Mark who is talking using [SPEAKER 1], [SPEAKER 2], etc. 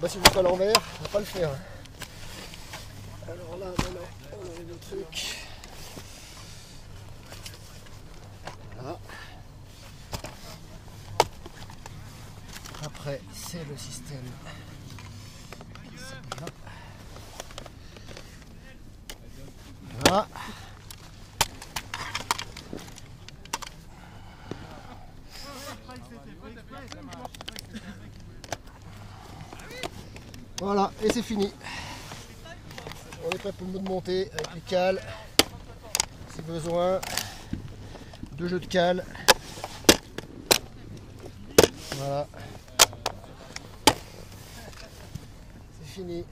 [SPEAKER 1] bah, si je joue à l'envers, on va pas le faire. Alors là, maintenant, on a le truc. Là. Après, c'est le système. Voilà. Voilà, et c'est fini. On est prêt pour le mode montée avec les cales. Si besoin. Deux jeux de cales. Voilà. C'est fini.